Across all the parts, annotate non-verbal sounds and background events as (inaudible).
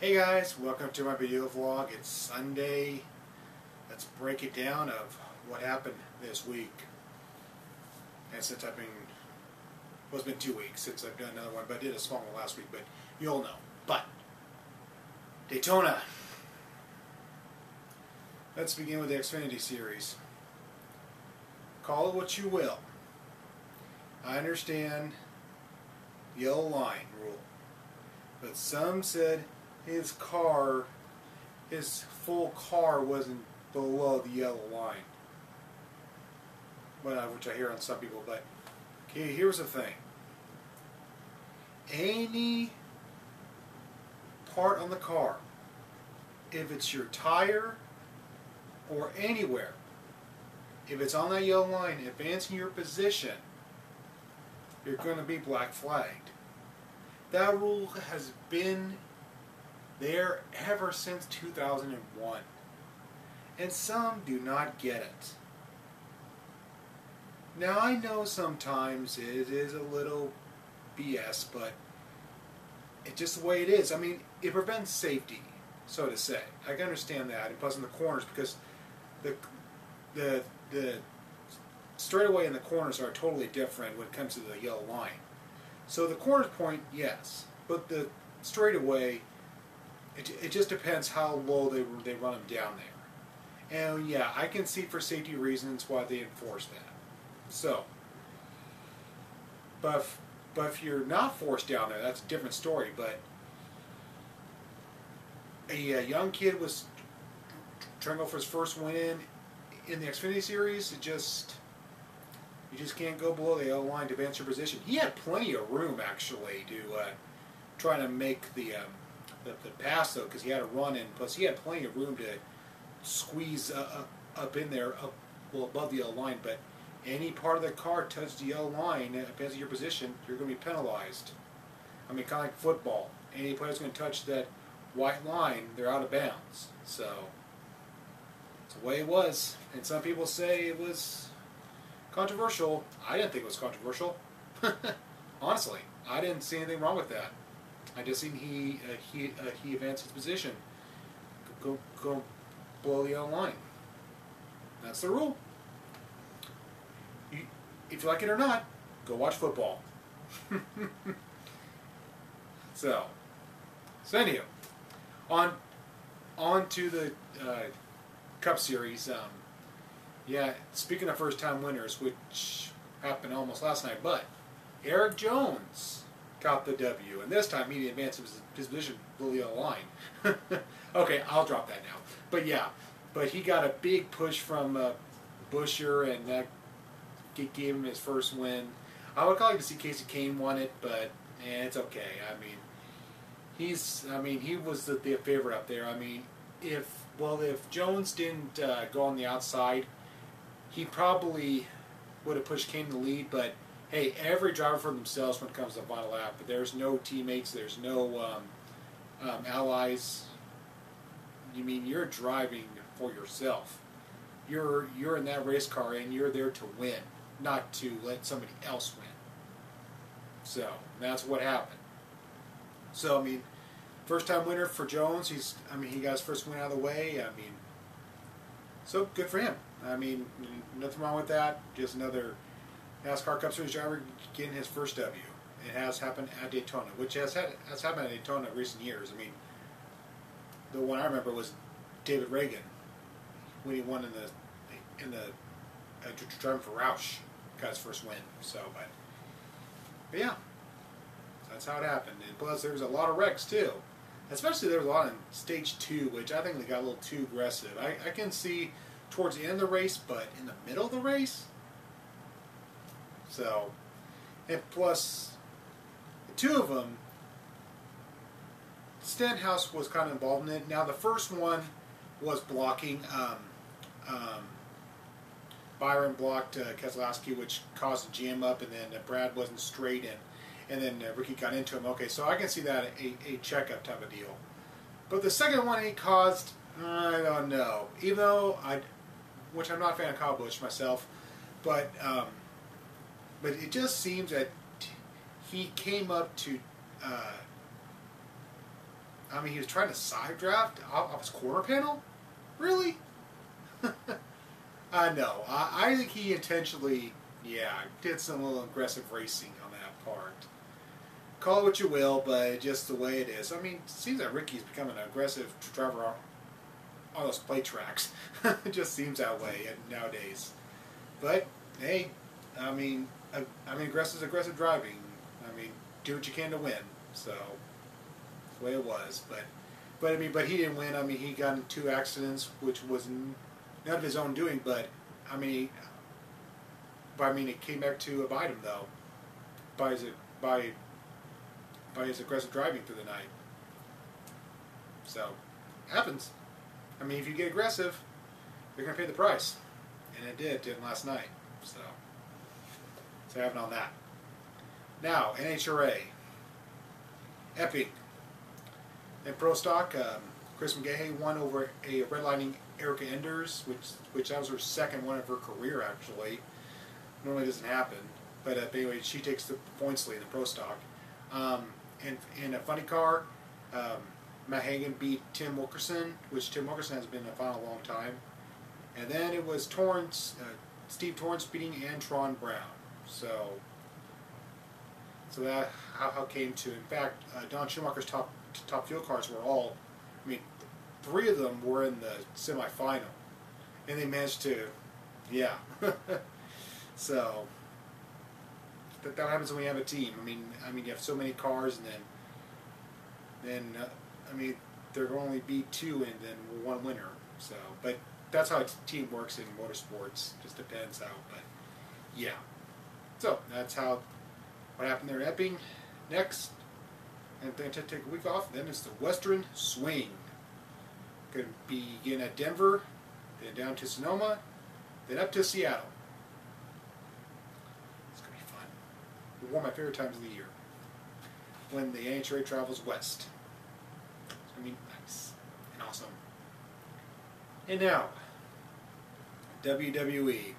Hey guys, welcome to my video vlog. It's Sunday. Let's break it down of what happened this week. And since I've been, well it's been two weeks since I've done another one, but I did a small one last week, but you'll know. But, Daytona. Let's begin with the Xfinity Series. Call it what you will. I understand the yellow line rule. But some said his car, his full car wasn't below the yellow line. Uh, which I hear on some people. But, okay, here's the thing. Any part on the car, if it's your tire or anywhere, if it's on that yellow line, advancing your position, you're going to be black flagged. That rule has been there ever since 2001. And some do not get it. Now I know sometimes it is a little BS, but it's just the way it is. I mean, it prevents safety, so to say. I can understand that, and plus in the corners, because the the the straightaway and the corners are totally different when it comes to the yellow line. So the corners point, yes, but the straightaway, it, it just depends how low they they run them down there. And yeah, I can see for safety reasons why they enforce that. So, but if, but if you're not forced down there, that's a different story. But a, young kid was trying to go for his first win in in the Xfinity Series. It just you just can't go below the L line to advance your position. He had plenty of room actually to uh, try to make the, um, the, the pass though, because he had a run in. Plus, he had plenty of room to squeeze uh, up in there, up well above the L line. But any part of the car touches the L line, depends on your position, you're going to be penalized. I mean, kind of like football. Any player's going to touch that white line, they're out of bounds. So it's the way it was. And some people say it was controversial. I didn't think it was controversial. (laughs) Honestly, I didn't see anything wrong with that. I just seen he uh, he uh, he advanced his position. Go go the yellow. That's the rule. You, if you like it or not, go watch football. (laughs) so, so anyhow, on on to the uh, Cup Series. Um, yeah, speaking of first time winners, which happened almost last night, but Erik Jones got the W, and this time he advanced his, his position below the line. (laughs) okay, I'll drop that now. But yeah, but he got a big push from uh, Buescher, and that gave him his first win. I would like to see Kasey Kahne won it, but eh, it's okay. I mean, he's, I mean, he was the, the favorite up there. I mean, if well, if Jones didn't uh, go on the outside, he probably would have pushed Kahne to the lead. But hey, every driver for themselves when it comes to final lap. But there's no teammates. There's no um, um, allies. You mean you're driving for yourself? You're you're in that race car and you're there to win, not to let somebody else win. So that's what happened. So I mean, first time winner for Jones. He's I mean he got his first win out of the way. I mean, so good for him. I mean, nothing wrong with that. Just another NASCAR Cup Series driver getting his first W. It has happened at Daytona, which has had, has happened at Daytona in recent years. I mean, the one I remember was David Ragan when he won in the in the uh, driving for Roush, got his first win. So, but, but yeah, that's how it happened. And plus, there was a lot of wrecks too. Especially there was a lot in stage two, which I think they got a little too aggressive. I, I can see towards the end of the race, but in the middle of the race. So, and plus, the two of them, Stenhouse was kind of involved in it. Now, the first one was blocking. Um, um, Byron blocked uh, Keselowski, which caused a jam up, and then uh, Brad wasn't straight, and and then uh, Ricky got into him. Okay, so I can see that a, a checkup type of deal. But the second one he caused, I don't know. Even though I, which I'm not a fan of Kyle Busch myself, but um, but it just seems that he came up to uh, I mean, he was trying to side draft off, his corner panel. Really? (laughs) I know. I, I think he intentionally, yeah, did some little aggressive racing on that part. Call it what you will, but just the way it is. I mean, it seems like Ricky's becoming an aggressive driver on, on those play tracks. (laughs) it just seems that way nowadays. But hey, I mean, I, mean, aggressive is aggressive driving. I mean, do what you can to win. So that's the way it was. But but I mean, but he didn't win. I mean, he got in two accidents, which was none of his own doing. But I mean, but I mean, it came back to bite him though, by his by by his aggressive driving through the night. So happens. I mean, if you get aggressive, you're gonna pay the price, and it did. Did last night. So so having on that. Now NHRA. Epping in pro stock, um, Chris McGaha won over a redlining Erica Enders, which which that was her second one of her career actually. Normally doesn't happen, but uh, anyway, she takes the points lead in the pro stock. Um, and in a funny car, um, Matt Hagan beat Tim Wilkerson, which Tim Wilkerson has been in the final a long time. And then it was Torrence, uh, Steve Torrence beating Antron Brown. So, so that how, how came to. In fact, uh, Don Schumacher's top top fuel cars were all, I mean, three of them were in the semifinal, and they managed to, yeah. (laughs) so that, that happens when we have a team. I mean, I mean, you have so many cars, and then, then uh, I mean, there will only be two, and then one winner. So, but that's how a team works in motorsports. Just depends how, but yeah. So that's how what happened there at Epping. Next, and then to take a week off. Then it's the Western Swing. Going to begin at Denver, then down to Sonoma, then up to Seattle. It's going to be fun. One of my favorite times of the year. When the NHRA travels west. It's going to be nice and awesome. And now, WWE.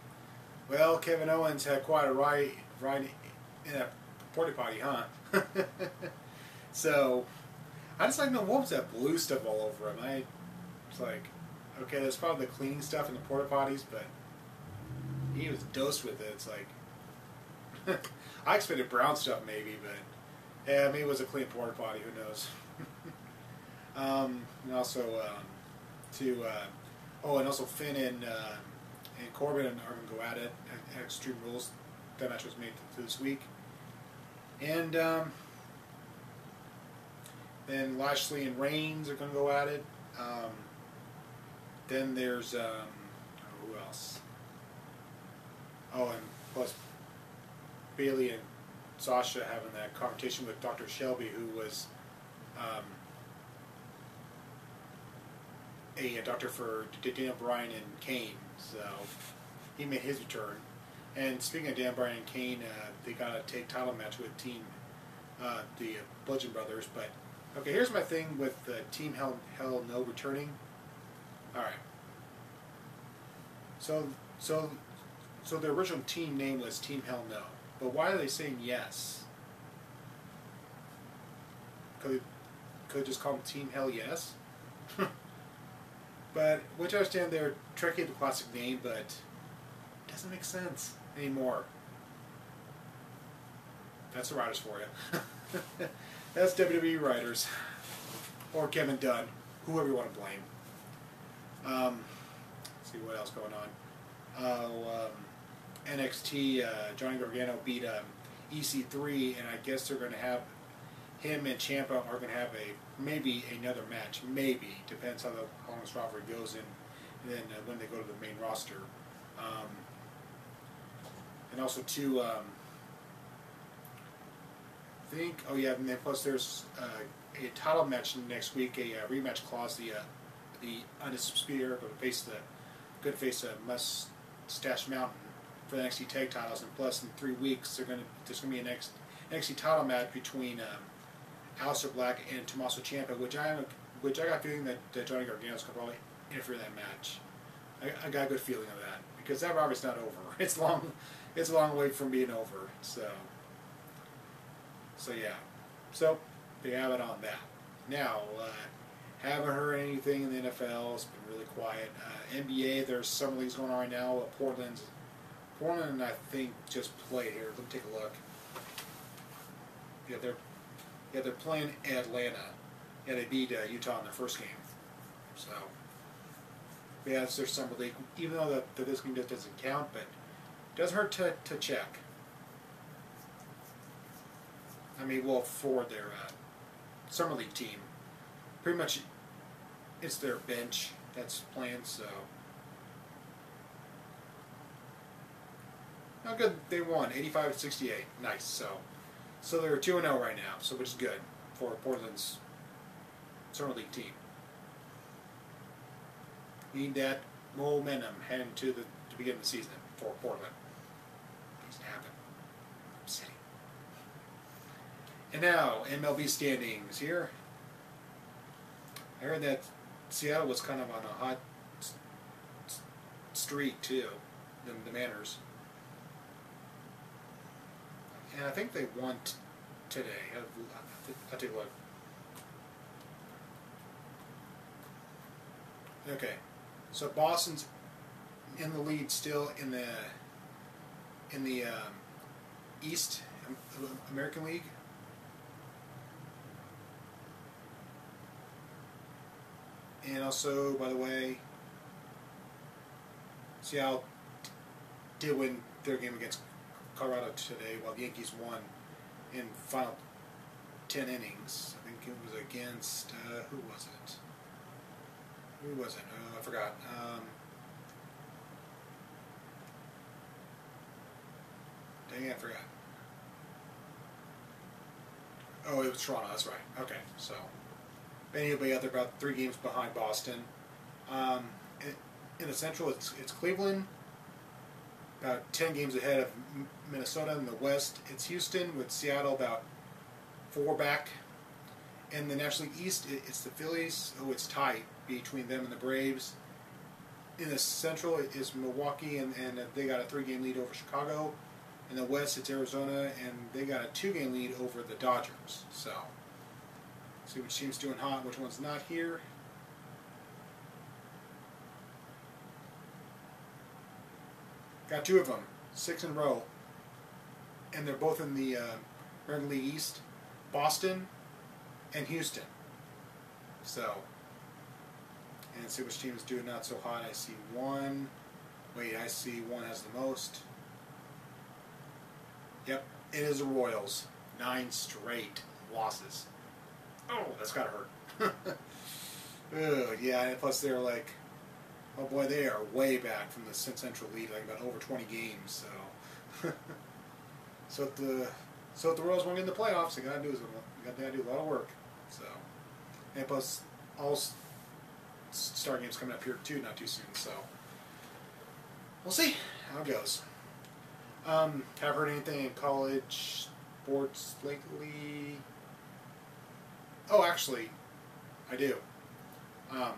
Well, Kevin Owens had quite a ride, ride in a porta potty, huh? (laughs) So I just like, no, what was that blue stuff all over him? I was like, okay, that's probably the cleaning stuff in the porta potties, but he was dosed with it. It's like (laughs) I expected brown stuff maybe, but yeah, maybe it was a clean porta potty. Who knows? (laughs) um, and also um, to uh, oh, and also Finn and uh, and Corbin are going to go at it at Extreme Rules. That match was made for this week, and. Um, then Lashley and Reigns are going to go at it. Um, then there's um, who else? Oh, and plus Bayley and Sasha having that competition with Dr. Shelby, who was um, a, doctor for Daniel Bryan and Kane. So he made his return. And speaking of Dan Bryan and Kane, uh, they got a take title match with Team uh, the Bludgeon Brothers, but Okay, here's my thing with uh, Team Hell, Hell No returning. All right. So, so, so the original team name was Team Hell No, but why are they saying yes? Could could just call them Team Hell Yes. (laughs) but which I understand they're tricky the classic name, but it doesn't make sense anymore. That's the writers for you. (laughs) That's WWE writers. Or Kevin Dunn. Whoever you want to blame. Um, see what else going on. Uh, um, NXT, uh, Johnny Gargano beat um, EC3, and I guess they're going to have him and Ciampa are going to have a maybe another match. Maybe depends how, the, how long this rivalry goes in, and then uh, when they go to the main roster. Um, and also too, um, think. Oh yeah, and then plus there's uh, a title match next week, a uh, rematch clause. The uh, the undisputed going to face the good face of Mustache Mountain for the NXT tag titles, and plus in three weeks they're going to there's going to be a next NXT title match between um, Aleister Black and Tommaso Ciampa, which I which I got feeling that, that Johnny Gargano's to probably interfere in that match. I, I got a good feeling of that because that rivalry's not over. (laughs) It's long. It's a long way from being over. So. So yeah, so they have it on that. Now, uh, haven't heard anything in the NFL. It's been really quiet. Uh, NBA, there's some leagues going on right now. Uh, Portland's Portland, I think, just played here. Let me take a look. Yeah, they're yeah they're playing Atlanta. Yeah, they beat uh, Utah in their first game. So yeah, there's summer league. Even though the, this game just doesn't count, but it doesn't hurt to, to check. I mean, well, for their uh, summer league team, pretty much it's their bench that's playing. So how good they won, 85-68. Nice. So so they're two and zero right now. So which is good for Portland's summer league team. Need that momentum heading to the to begin the season for Portland. To happen. City. And now MLB standings here. I heard that Seattle was kind of on a hot streak too, the, the Mariners. And I think they won today. I'll, I'll take a look. Okay, so Boston's in the lead still in the in the um, East American League. And also, by the way, Seattle did win their game against Colorado today, while the Yankees won in final ten innings. I think it was against uh, who was it? Who was it? Oh, I forgot. Um, dang it, I forgot. Oh, it was Toronto. That's right. Okay, so anyway, they're about three games behind Boston. Um, in, in the Central, it's it's Cleveland. About ten games ahead of Minnesota. In the West, it's Houston with Seattle about four back. In the National League East, it's the Phillies. Oh, it's tight between them and the Braves. In the Central, it is Milwaukee, and, and they got a three-game lead over Chicago. In the West, it's Arizona, and they got a two-game lead over the Dodgers. So, see which team's doing hot, which one's not here. Got two of them, six in a row, and they're both in the uh, League East, Boston and Houston. So, and see which team is doing not so hot. I see one. Wait, I see one has the most. Yep, it is the Royals. Nine straight losses. Oh, that's gotta hurt. (laughs) Ugh, yeah, and plus they're like, oh boy, they are way back from the Central lead, like about over 20 games. So, (laughs) so if the so if the Royals want to get in the playoffs, they gotta do is gotta do a lot of work. So, and plus all star games coming up here too, not too soon. So, we'll see how it goes. Um, have heard anything in college sports lately? Oh, actually, I do. Um,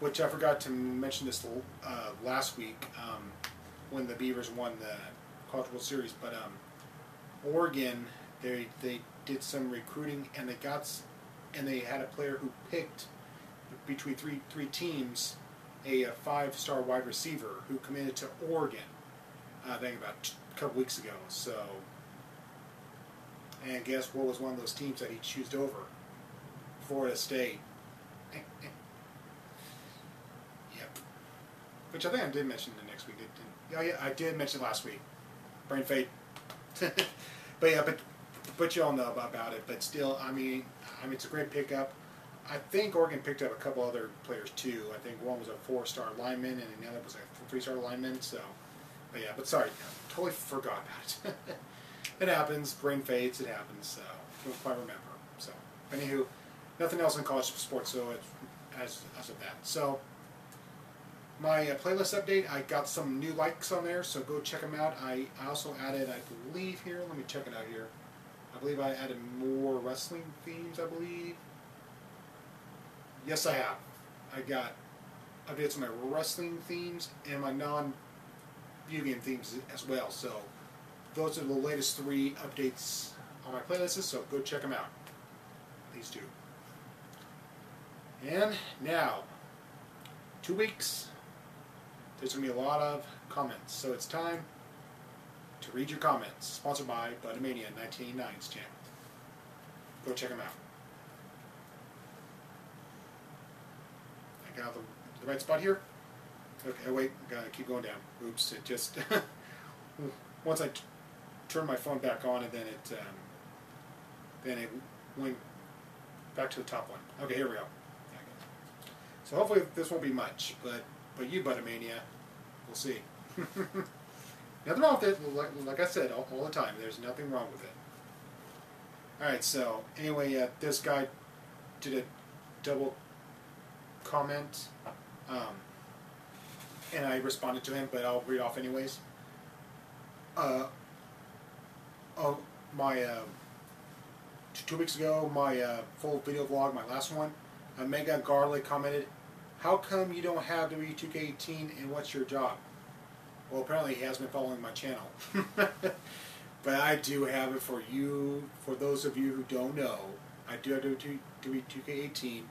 which I forgot to mention this uh, last week um, when the Beavers won the College World Series. But um, Oregon, they they did some recruiting and they got and they had a player who picked between three three teams a, a five star wide receiver who committed to Oregon. I think about a couple weeks ago. So, and guess what was one of those teams that he chose over? Florida State. yep. Which I think I did mention the next week. Did, did, oh yeah, I did mention last week. Brain fade. (laughs) but yeah, but but you all know about, it. But still, I mean, I mean, it's a great pickup. I think Oregon picked up a couple other players too. I think one was a four-star lineman, and the other was a three-star lineman. So, but yeah, but sorry, I totally forgot about it. (laughs) it happens. Brain fades. It happens. So, don't quite remember. So, anywho, nothing else in college sports. So, as as of that. So, my uh, playlist update. I got some new likes on there, so go check them out. I, I also added, I believe here. Let me check it out here. I believe I added more wrestling themes. I believe. Yes, I have. I got updates on my wrestling themes and my non game themes as well. So those are the latest three updates on my playlists. So go check them out. These two. And now, two weeks, there's going to be a lot of comments. So it's time to read your comments. Sponsored by Budmania 1989's channel. Go check them out. I got the, the right spot here? Okay, wait, gotta keep going down. Oops, it just, (laughs) once I turned my phone back on and then it, um, then it went back to the top one. Okay, here we go. So hopefully this won't be much, but but you, Buttermania, we'll see. (laughs) nothing wrong with it. Like, like I said all, all, the time, there's nothing wrong with it. All right. So anyway, uh, this guy did a double comment, um, and I responded to him, but I'll read off anyways. Uh, oh, my uh, two weeks ago, my uh, full video vlog, my last one, uh, Mega Garlic commented, how come you don't have W2K18 and what's your job? Well, apparently he hasn't been following my channel. (laughs) but I do have it for you, for those of you who don't know. I do have W2K18,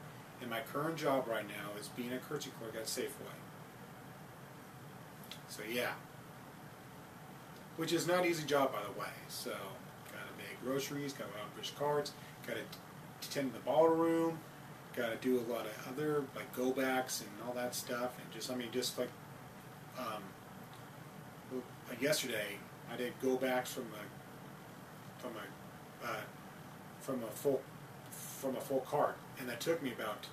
and my current job right now is being a courtesy clerk at Safeway. So yeah. Which is not an easy job, by the way. So, gotta make groceries, gotta push carts, gotta tend to the bottle room, got to do a lot of other like go backs and all that stuff, and just I mean just like um, like yesterday I did go backs from a from a uh, from a full from a full cart, and that took me about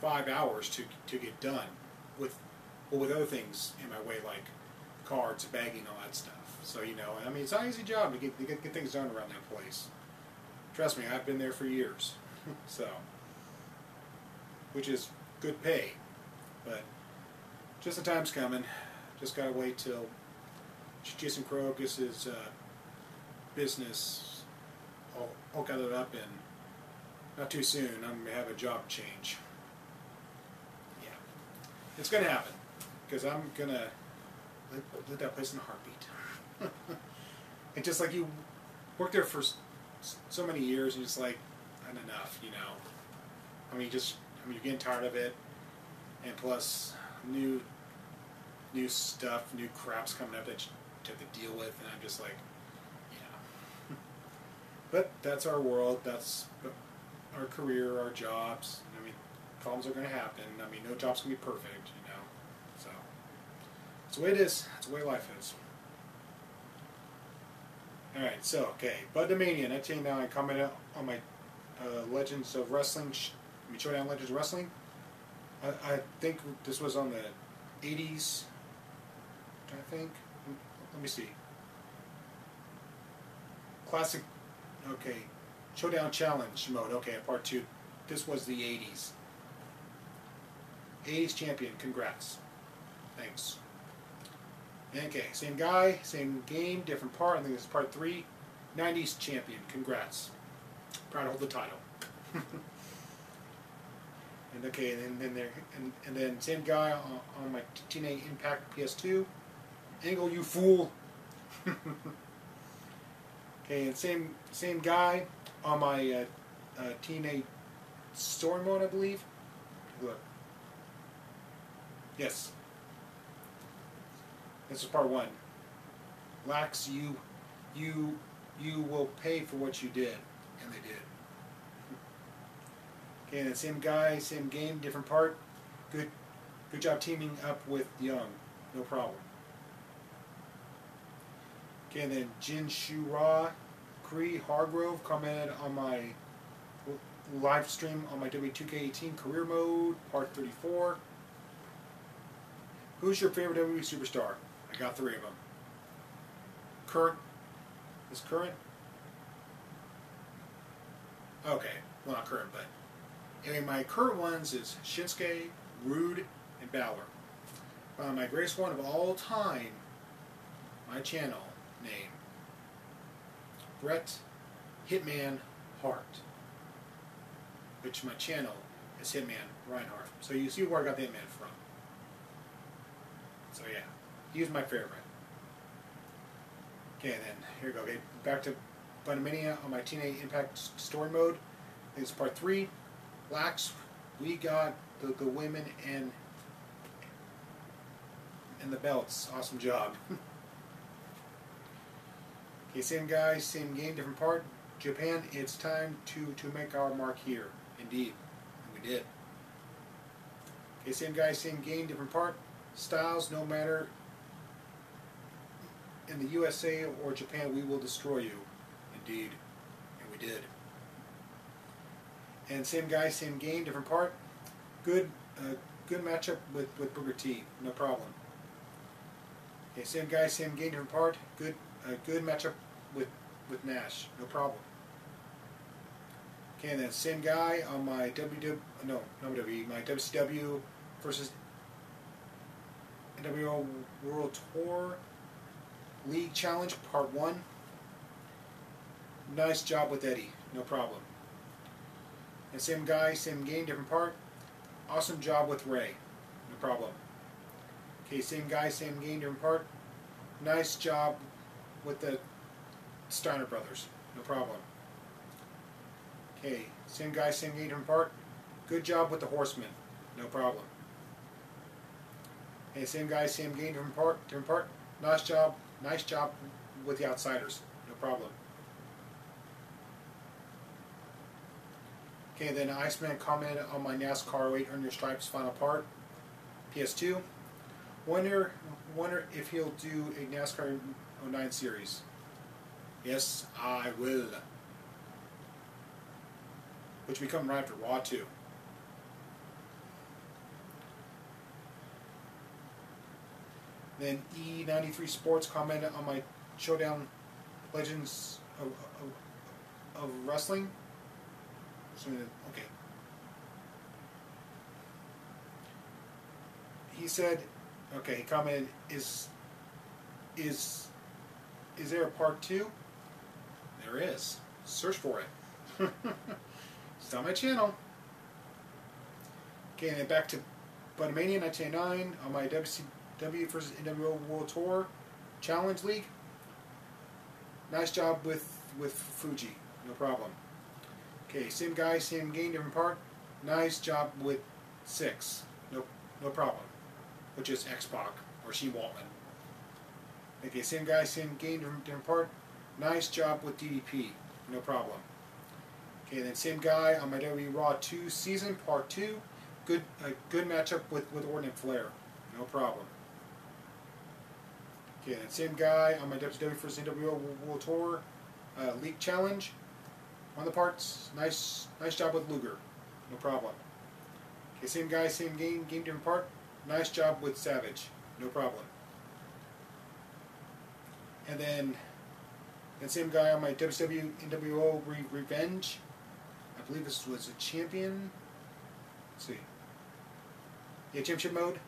five hours to to get done with well with other things in my way like cards, bagging, all that stuff. So you know, I mean, it's not an easy job to get, to get, get things done around that place. Trust me, I've been there for years. (laughs) so which is good pay. But just the time's coming. Just gotta wait till Jason Crocus's uh, business all, all gathered up and not too soon I'm gonna have a job change. Yeah, it's gonna happen because I'm gonna let that place in a heartbeat. (laughs) and just like you worked there for so many years, and it's like, enough, you know. I mean, just I mean, you're getting tired of it, and plus new new stuff, new crap's coming up that you have to deal with, and I'm just like, yeah. (laughs) but that's our world. That's our career, our jobs. I mean, problems are going to happen. I mean, no job's going to be perfect, you know. So it's the way it is. It's the way life is. All right, so okay, Bud Domanion. I tell you now, I commented on my uh, Legends of Wrestling I Showdown Legends Wrestling. I, I think this was on the 80s. I think. Let me see. Classic. Okay. Showdown Challenge mode. Okay, part two. This was the 80s. 80s champion. Congrats. Thanks. Okay, same guy, same game, different part. I think this is part three. 90s champion. Congrats. Proud to hold the title. (laughs) And okay, and then there, and, and then same guy on, on my TNA Impact PS2. Angle, you fool. (laughs) okay, and same same guy on my uh, uh, TNA Story Mode, I believe. Look. Yes. This is part one. Lax, you, you, you will pay for what you did, and they did. Okay, the same guy, same game, different part. Good, good job teaming up with Young. No problem. Okay, and then Jin Shu Ra, Cree Hargrove commented on my live stream on my W2K18 career mode, part 34. Who's your favorite WWE superstar? I got three of them. Current. Is current? Okay, well not current, but and my current ones is Shinsuke, Roode, and Balor. Uh, my greatest one of all time, my channel name, Brett Hitman Hart. Which my channel is Hitman Rinehart. So you see where I got the Hitman from. So yeah, he's my favorite. Okay, then here we go. Okay, back to Bundomania on my TNA Impact Story Mode. Is part three. Lax, we got the, the women and and the belts. Awesome job. (laughs) okay, same guy, same game, different part. Japan, it's time to, to make our mark here. Indeed. And we did. Okay, same guy, same game, different part. Styles, no matter in the USA or Japan, we will destroy you. Indeed. And we did. And same guy, same game, different part. Good, uh, good matchup with, with Booker T. No problem. Okay, same guy, same game, different part. Good, uh, good matchup with with Nash. No problem. Okay, and then same guy on my WW, no, no WWE, my WCW versus NWO World Tour League Challenge Part 1. Nice job with Eddie, no problem. And same guy, same game, different part. Awesome job with Ray, no problem. Okay, same guy, same game, different part. Nice job with the Steiner brothers, no problem. Okay, same guy, same game, different part. Good job with the Horsemen, no problem. Okay, same guy, same game, different part, different part. Nice job, nice job with the Outsiders, no problem. Okay, then Iceman commented on my NASCAR 8 Earn Your Stripes final part, PS2. Wonder, wonder if he'll do a NASCAR 09 series. Yes, I will. Which will coming right after Raw 2. Then E93 Sports commented on my Showdown Legends of, of, of Wrestling. So, okay. He said, okay, he commented, is, is, is there a part two? There is. Search for it. (laughs) it's on my channel. Okay, and then back to Budmania 1999 on my WCW versus NWO World Tour Challenge League. Nice job with, with Fuji. No problem. Okay, same guy, same game, different part. Nice job with Syxx. No, no problem. Which is X-Pac or Sean Waltman. Okay, same guy, same game, different, different part. Nice job with DDP. No problem. Okay, then same guy on my WWE Raw 2 season, part 2. Good uh, good matchup with, with Orton and Flair. No problem. Okay, then same guy on my WWE first NWO World Tour uh, League Challenge. On the parts, nice nice job with Luger. No problem. Okay, same guy, same game, game different part. Nice job with Savage. No problem. And then that same guy on my WCW NWO Re Revenge. I believe this was a champion. Let's see. Yeah, championship mode.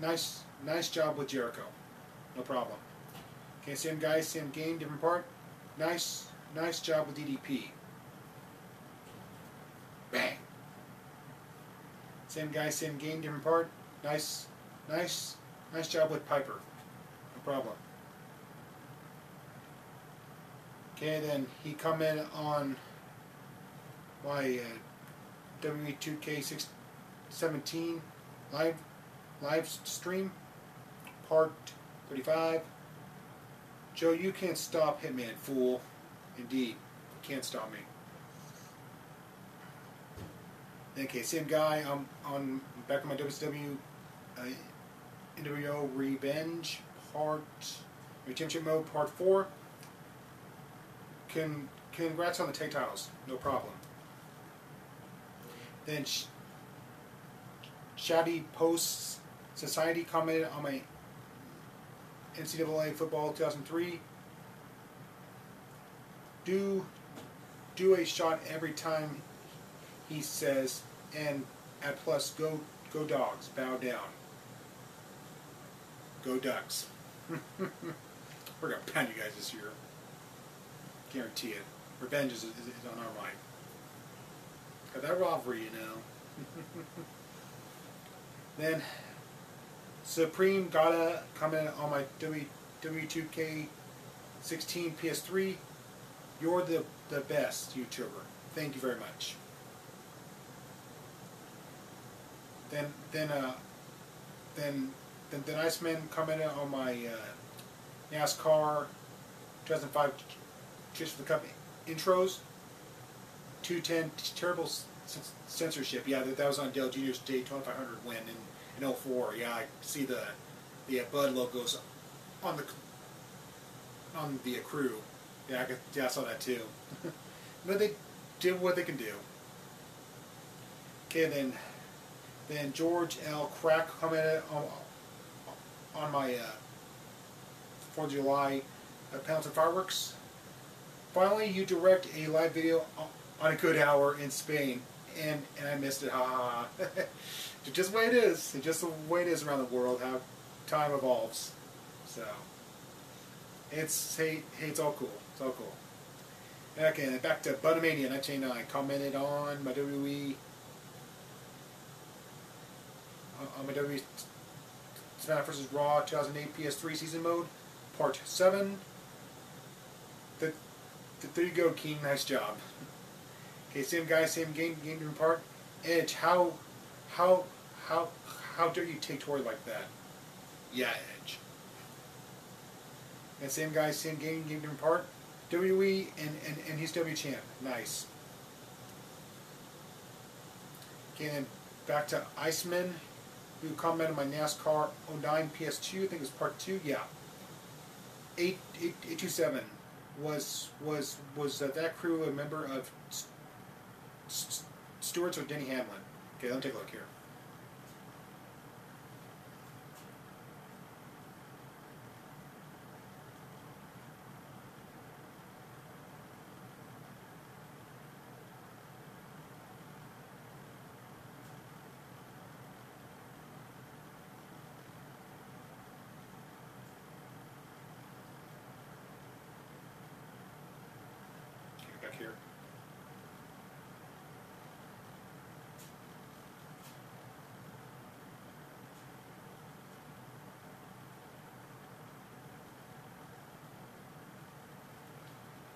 Nice, nice job with Jericho. No problem. Okay, same guy, same game, different part. Nice, nice job with DDP. Bang. Same guy, same game, different part. Nice, nice, nice job with Piper. No problem. Okay, then he come in on my uh, WWE2K17 live live stream, part 35. Joe, you can't stop Hitman, fool. Indeed, you can't stop me. Okay, same guy. I'm on back on my WCW uh, NWO Revenge part championship mode part four. Can congrats on the tag titles, no problem. Then Sh- Shady Posts Society commented on my NCAA football 2003. Do do a shot every time he says, and at plus go go dogs, bow down. Go ducks. (laughs) We're gonna pound you guys this year. Guarantee it. Revenge is, is, is on our mind. Got that rivalry, you know. (laughs) then Supreme Gotta comment on my W W2K 16 PS3. You're the, the best YouTuber. Thank you very much. Then then uh then then then Iceman commented on my uh, NASCAR 2005 Just for the Cup intros. 210 terrible censorship. Yeah, that, that was on Dale Jr.'s Daytona 500 win in, in 04. Yeah, I see the the uh, Bud logos on the on the crew. Yeah, I, could, yeah, I saw that too. (laughs) but they did what they can do. Okay, then then George L. Crack commented on, on my uh, 4th of July uh, Pounds of Fireworks. Finally, you direct a live video on a good hour in Spain, and, and I missed it. Ha ha ha. (laughs) just the way it is. Just the way it is around the world, how time evolves. So, it's, hey, hey, it's all cool. It's all cool. Okay, back to Budamania 1989. Commented on my WWE uh, on my WWE SmackDown vs. Raw 2008 PS3 season mode, part 7. The, the, there you go, King. Nice job. Okay, same guy, same game, game part. Edge, how, how, how, how dare you take Tori like that? Yeah, Edge. And same guy, same game, game different part. WWE and, and, and he's W champ. Nice. Okay, then back to Iceman who commented on my NASCAR 09 PS2, I think it was part two, yeah. 827 was was was uh, that crew a member of Stewart's or Denny Hamlin? Okay, let me take a look here.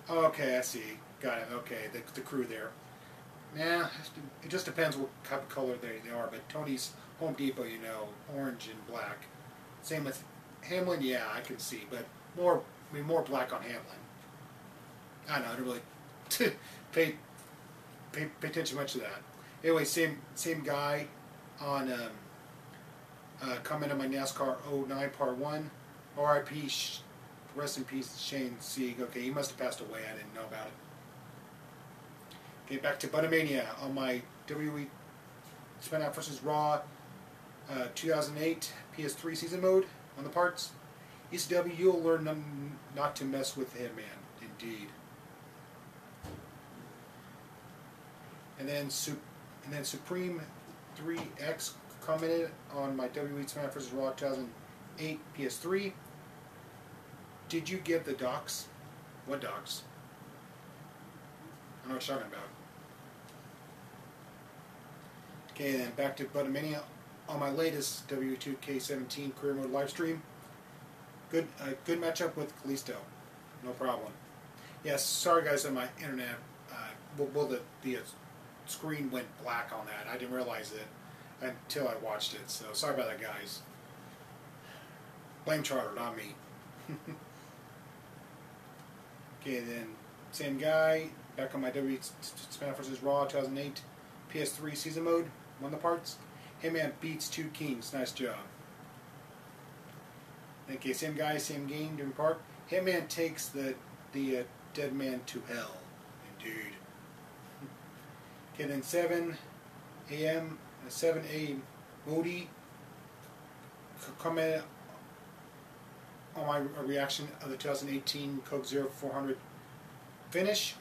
Okay, I see. Got it. Okay, the, the crew there. Yeah, it just depends what color they, they are. But Tony's Home Depot, you know, orange and black. Same with Hamlin. Yeah, I can see, but more I mean more black on Hamlin. I don't know. I don't really (laughs) pay, pay pay attention much to that. Anyway, same same guy on um, uh, comment on my NASCAR 09 Part One. R.I.P. Rest in peace, Shane Sieg. Okay, he must have passed away. I didn't know about it. Okay, back to Budamania on my WWE SmackDown vs. Raw uh, 2008 PS3 season mode on the parts. ECW, you'll learn not to mess with him, man. Indeed. And then and then Supreme 3X commented on my WWE SmackDown vs. Raw 2008 PS3. Did you get the docs? What docs? I know what you're talking about. Okay, then back to Budamania on my latest W2K17 career mode live stream. Good, uh, good matchup with Kalisto. No problem. Yes, sorry guys on my internet, uh, well, well the, the screen went black on that. I didn't realize it until I watched it. So sorry about that, guys. Blame Charter, not me. (laughs) okay, then same guy. Back on my W SmackDown vs. Raw 2008 PS3 season mode. Of the parts. Hitman beats two kings. Nice job. Okay, same guy, same game, different part. Hitman takes the the uh, dead man to hell. Indeed. (laughs) Okay, then 7 a.m. 7 a.m. Modi comment on my reaction of the 2018 Coke Zero 400 finish.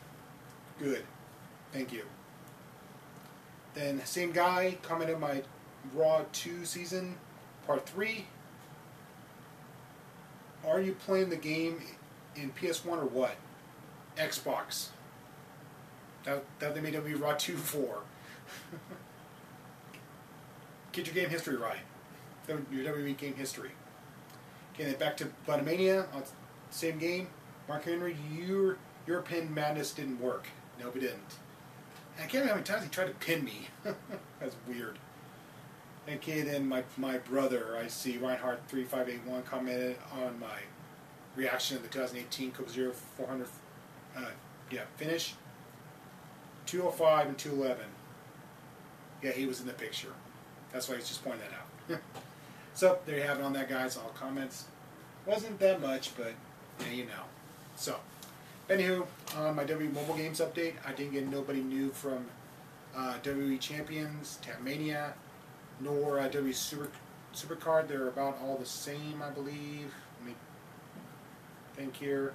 Good. Thank you. Then same guy commented my Raw 2 season, part 3. Are you playing the game in PS1 or what? Xbox. That, that they made WWE Raw 2 4. (laughs) Get your game history right. Your WWE game history. Okay, then back to Budamania. Same game. Mark Henry, you're European Madness didn't work. Nope, it didn't. I can't remember how many times he tried to pin me. (laughs) That's weird. Okay, then my my brother, I see Rinehart three five eight one commented on my reaction to the 2018 Coke Zero 400, uh, yeah, finish. 205 and 211. Yeah, he was in the picture. That's why he's just pointing that out. (laughs) so there you have it on that, guys. All comments. Wasn't that much, but yeah, you know. So, anywho, on my WWE Mobile Games update, I didn't get nobody new from uh, WWE Champions, Tapmania, nor uh, WWE Super Supercard. They're about all the same, I believe. Let me think here.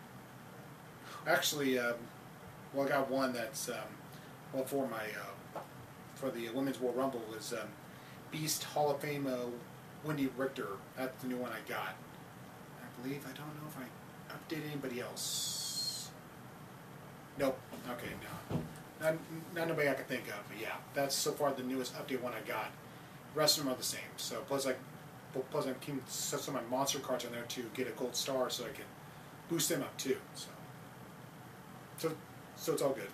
Actually, um, well, I got one that's um, well for my uh, for the Women's World Rumble was um, Beast Hall of Fame Wendi Richter. That's the new one I got. I believe I don't know if I updated anybody else. Nope. Okay, no. Not, not nobody I can think of, but yeah, that's so far the newest update one I got. The rest of them are the same. So plus I plus I'm keeping some of my monster cards on there to get a gold star so I can boost them up too. So so so it's all good.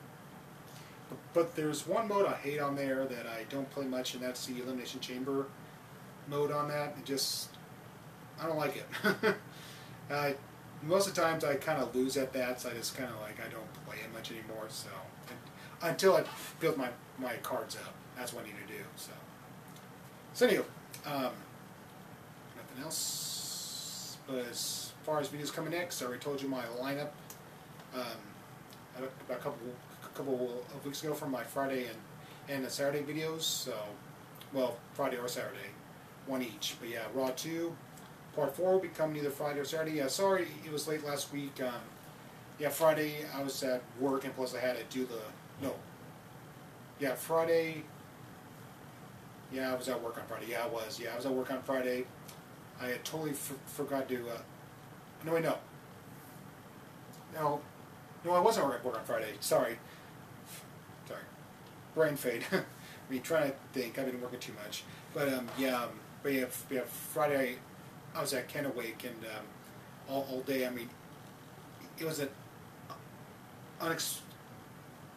But, but there's one mode I hate on there that I don't play much, and that's the elimination chamber mode on that. It just I don't like it. (laughs) uh, most of the times I kind of lose at that, so I just kind of like I don't play it much anymore. So until I build my my cards up, that's what I need to do. So so anyway, um, nothing else. But as far as videos coming next, I already told you my lineup. Um, about a couple a couple of weeks ago from my Friday and and the Saturday videos. So, well, Friday or Saturday, one each. But yeah, Raw two, Part four will be coming either Friday or Saturday. Yeah, sorry it was late last week. Um, yeah, Friday I was at work and plus I had to do the no. Yeah, Friday. Yeah, I was at work on Friday. Yeah, I was. Yeah, I was at work on Friday. I had totally forgot to. Uh, no, wait, no. No, no, I wasn't at work on Friday. Sorry. Sorry. Brain fade. (laughs) I mean, trying to think. I've been working too much. But um, yeah, um, but yeah, yeah, Friday I was at Kennewick and um, all, all day. I mean, it was an unex,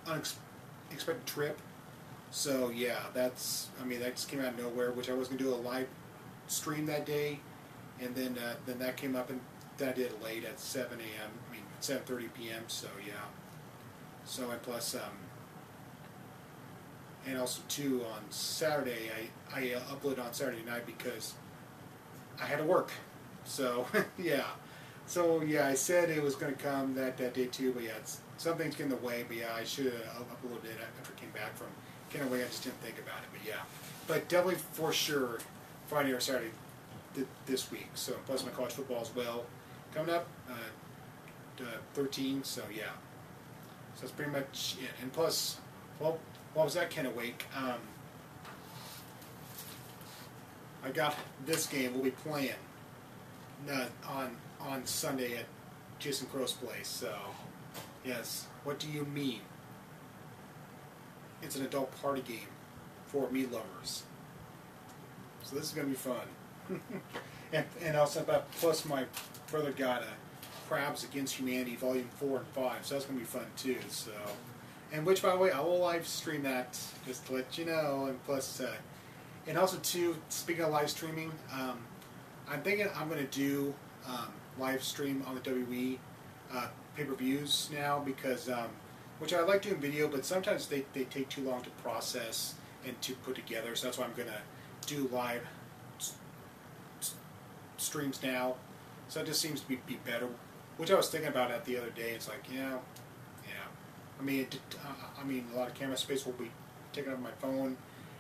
unexpected trip. So yeah, that's I mean that just came out of nowhere. Which I was gonna do a live stream that day, and then uh, then that came up and then I did late at 7 a.m. I mean 7:30 p.m. So yeah. So and plus um, and also too on Saturday I I uh, uploaded on Saturday night because I had to work. So (laughs) yeah. So yeah, I said it was going to come that, that day too, but yeah, it's, something's getting in the way. But yeah, I should have uploaded it after I came back from Kennewick. I just didn't think about it. But yeah, but definitely for sure Friday or Saturday th- this week. So plus my college football as well coming up, uh, uh, 13. So yeah, so that's pretty much it. And plus, well, what was that Kennewick? Um, I got this game. We'll be playing uh, on on Sunday at Jason Crow's place. So, yes. What Do You Meme? It's an adult party game for meme lovers. So this is gonna be fun. (laughs) and and also plus my brother got a Cards Against Humanity Volume Four and Five. So that's gonna be fun too. So. And which, by the way, I will live stream that just to let you know. And plus, uh, and also too, speaking of live streaming, um, I'm thinking I'm going to do um, live stream on the WWE uh, pay-per-views now because, um, which I like doing video, but sometimes they, they take too long to process and to put together. So that's why I'm going to do live streams now. So it just seems to be, be better. Which I was thinking about it the other day. It's like, you yeah. I mean, it, uh, I mean, a lot of camera space will be taken up my phone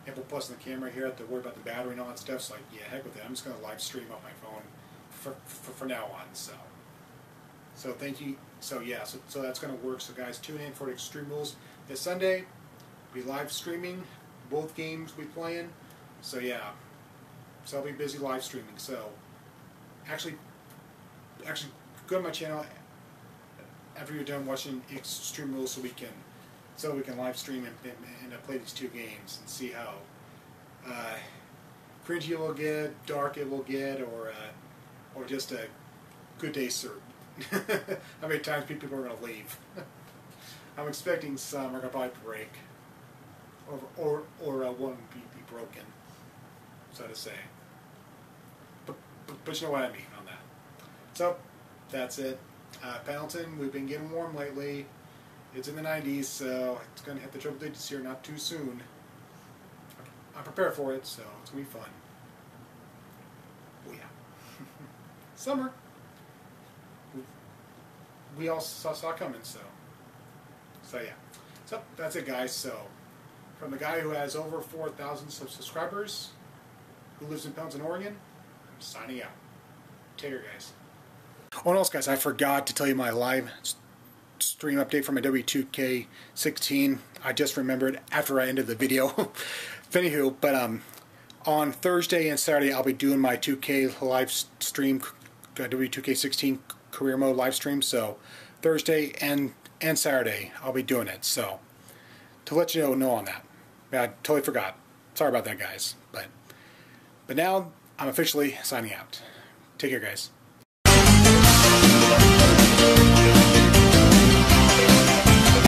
Apple Plus on the camera here. I have to worry about the battery and all that stuff. So like, yeah, heck with it. I'm just going to live stream off my phone for, for, for now on. So, so thank you. So yeah, so, so that's going to work. So guys, tune in for Extreme Rules this Sunday. Be live streaming both games we playing. So yeah, so I'll be busy live streaming. So actually, actually go to my channel after you're done watching Extreme Rules so we can so we can live stream and, and, and play these two games and see how uh, cringy it will get, dark it will get, or uh, or just a good day certain. (laughs) how many times people are going to leave. (laughs) I'm expecting some are gonna probably break, or or or uh, one be, be broken, so to say. But, but but you know what I mean on that. So that's it. Uh, Pendleton, we've been getting warm lately. It's in the 90s, so it's gonna hit the triple digits here not too soon. I'm prepared for it, so it's gonna be fun. Oh yeah, (laughs) summer. We, we all saw, saw coming, so. So yeah. So that's it, guys. So from the guy who has over 4,000 subscribers, who lives in Pendleton, Oregon, I'm signing out. Take care, guys. Oh, and also, guys, I forgot to tell you my live stream update from my W2K16. I just remembered after I ended the video. (laughs) Anywho, but um, on Thursday and Saturday, I'll be doing my 2K live stream, uh, W2K16 career mode live stream. So Thursday and and Saturday, I'll be doing it. So to let you know, know on that. I totally forgot. Sorry about that, guys. But but now I'm officially signing out. Take care, guys.